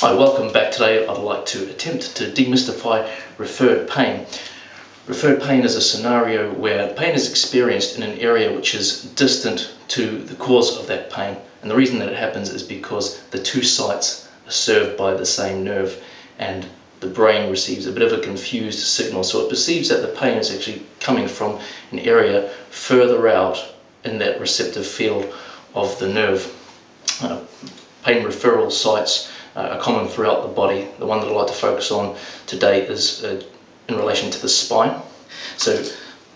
Hi, welcome back. Today I'd like to attempt to demystify referred pain. Referred pain is a scenario where pain is experienced in an area which is distant to the cause of that pain. And the reason that it happens is because the two sites are served by the same nerve and the brain receives a bit of a confused signal. So it perceives that the pain is actually coming from an area further out in that receptive field of the nerve. Uh, pain referral sites are common throughout the body. The one that I like to focus on today is uh, in relation to the spine. So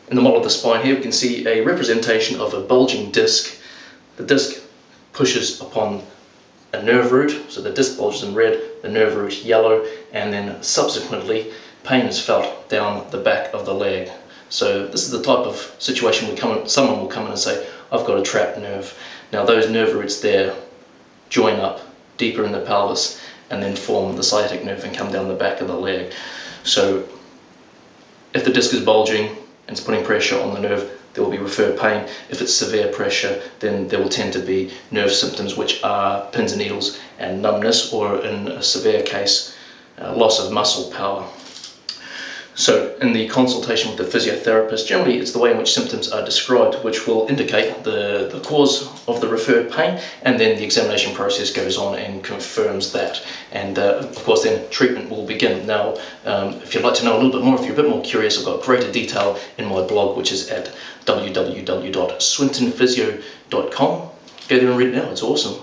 in the model of the spine here we can see a representation of a bulging disc. The disc pushes upon a nerve root, so the disc bulges in red, the nerve root yellow, and then subsequently pain is felt down the back of the leg. So this is the type of situation we come in, someone will come in and say, I've got a trapped nerve. Now those nerve roots there join up deeper in the pelvis and then form the sciatic nerve and come down the back of the leg. So if the disc is bulging and it's putting pressure on the nerve, there will be referred pain. If it's severe pressure, then there will tend to be nerve symptoms which are pins and needles and numbness, or in a severe case, uh, loss of muscle power. So in the consultation with the physiotherapist, generally it's the way in which symptoms are described which will indicate the, the cause of the referred pain and then the examination process goes on and confirms that. And uh, of course then treatment will begin. Now um, if you'd like to know a little bit more, if you're a bit more curious, I've got greater detail in my blog which is at www.swintonphysio.com. Go there and read it now, it's awesome.